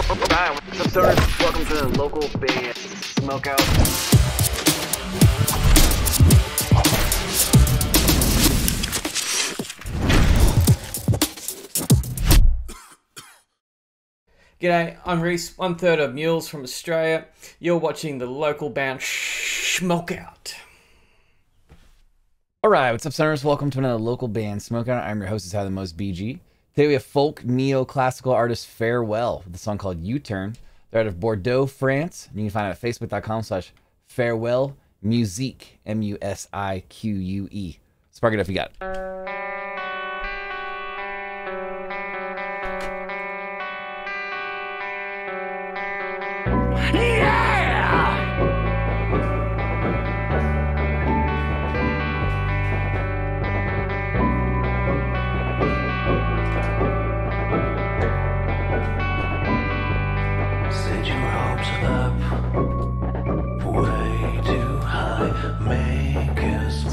What's up? Welcome to the local band Smokeout. G'day, I'm Reese, one third of Mules from Australia. You're watching the local band Smokeout. All right, what's up, Stoners? Welcome to another local band, Smokeout. I'm your host, is How the Most BG. Today we have folk neoclassical artist Farewell with a song called U-Turn. They're out of Bordeaux, France. And you can find it at facebook.com slash farewell musique, M-U-S-I-Q-U-E. Spark it up you got it.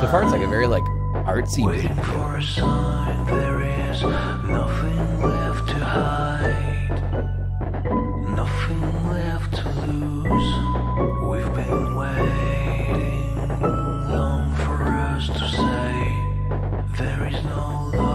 So far, it's like a very like artsy waiting for a sign. There is nothing left to hide, nothing left to lose. We've been waiting long for us to say there is no love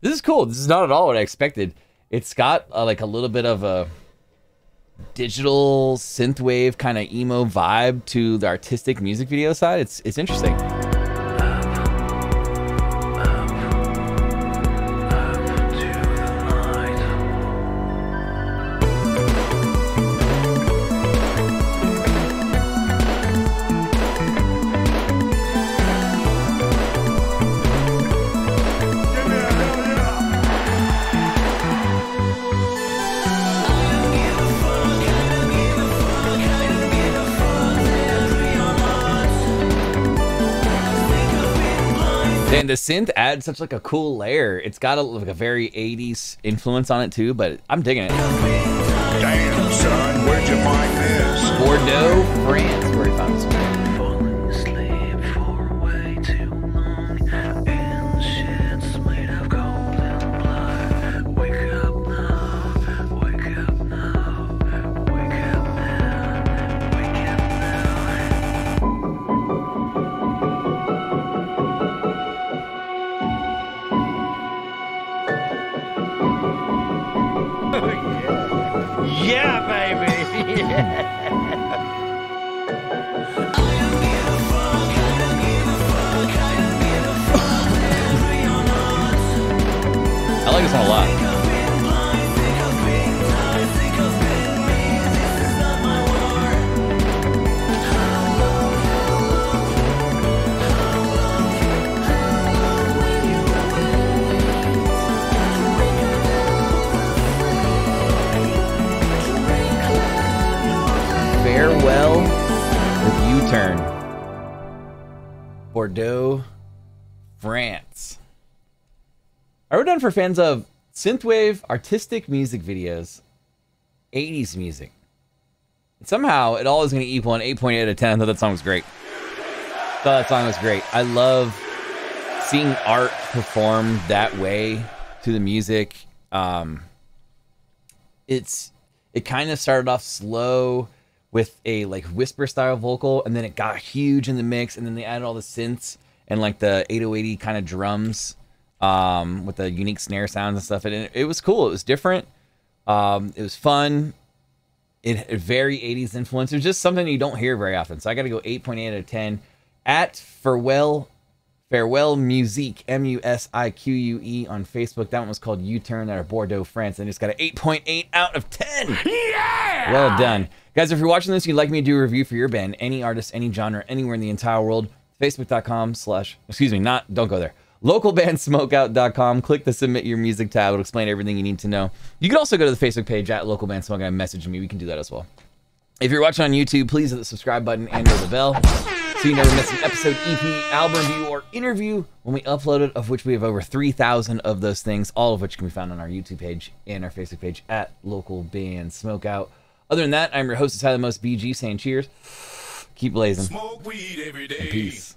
This is cool. This is not at all what I expected. It's got uh, like a little bit of a digital synthwave kind of emo vibe to the artistic music video side. It's it's interesting. And the synth adds such like a cool layer. It's got a, like a very 80s influence on it too, but I'm digging it. Damn, son, where'd you find this? Bordeaux, France, where he found this one. Yeah, baby! I Bordeaux, France. Are we done for fans of synthwave artistic music videos, 80s music? And somehow it all is going to equal an 8.8 out of 10. I thought that song was great. thought that song was great. I love seeing art performed that way to the music. Um, it's it kind of started off slow with a like whisper style vocal and then it got huge in the mix and then they added all the synths and like the 808 kind of drums um with the unique snare sounds and stuff and it, it was cool. It was different. Um it was fun. It had very 80s influence. It was just something you don't hear very often. So i gotta go 8.8 out of 10 at farewell Farewell Musique, M U S I Q U E on Facebook. That one was called U Turn out of Bordeaux, France. And it's got an 8.8 out of 10. Yeah! Well done. Guys, if you're watching this, you'd like me to do a review for your band, any artist, any genre, anywhere in the entire world, facebook.com slash, excuse me, not, don't go there. Localbandsmokeout.com. Click the submit your music tab. It'll explain everything you need to know. You can also go to the Facebook page at Local Band Smokeout and message me. We can do that as well. If you're watching on YouTube, please hit the subscribe button and the bell. So you never miss an episode, EP, album review, or interview when we upload it, of which we have over 3,000 of those things, all of which can be found on our YouTube page and our Facebook page at Local Band Smokeout. Other than that, I'm your host, Tyler Most BG, saying cheers. Keep blazing. Smoke weed every day. And Peace.